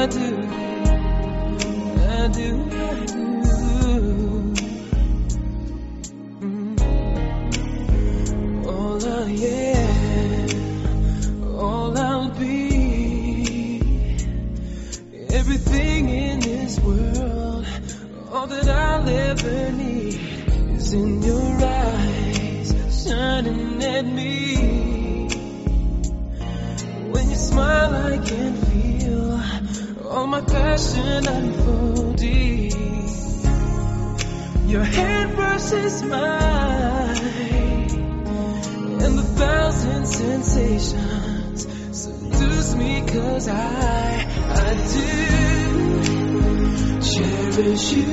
I do, I do, I do. All I am, all I'll be, everything in this world, all that I'll ever need is in your eyes, shining at me. When you smile, I can all my passion unfolding. Your hand versus mine, and the thousand sensations seduce me 'cause I, I do cherish you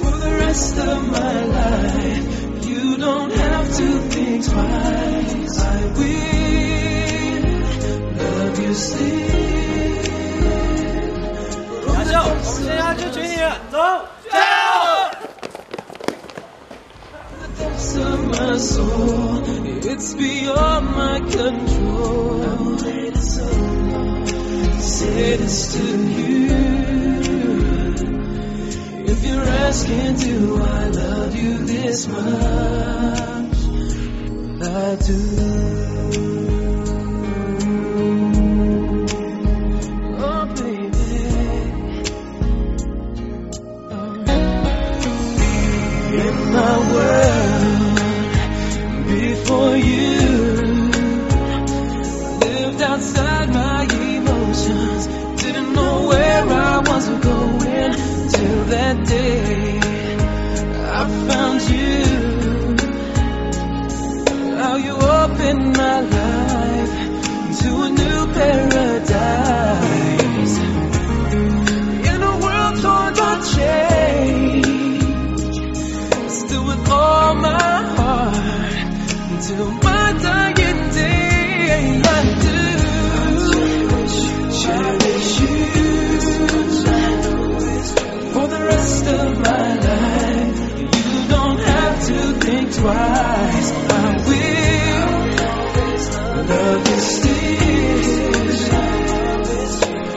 for the rest of my life. You don't have to think twice. 我们先压支群你，走，加油！ Before you. Lived outside my emotions. Didn't know where I was going till that day I found you. How you opened my life to a new paradise twice. I will love you still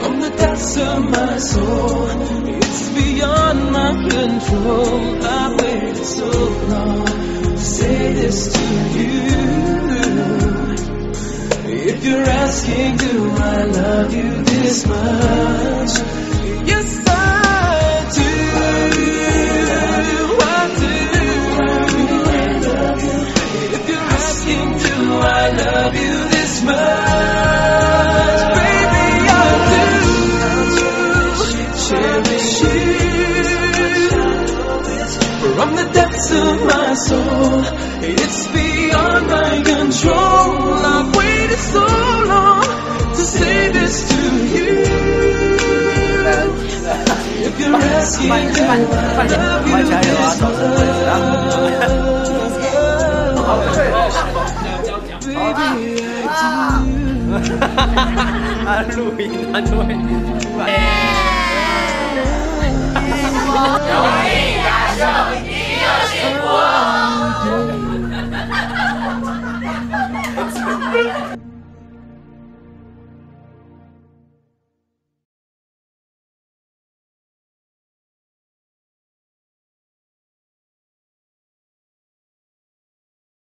from the depths of my soul. It's beyond my control. I waited so long to say this to you. Asking, do I love you this much? Yes, I do. I do. If you're asking, do I love you this much? Baby, I do. Cherish you from the depths of my soul. It's beyond my 慢点，慢点，慢点，慢点，慢点。啊！哈哈哈哈哈！啊，录音，啊对，慢。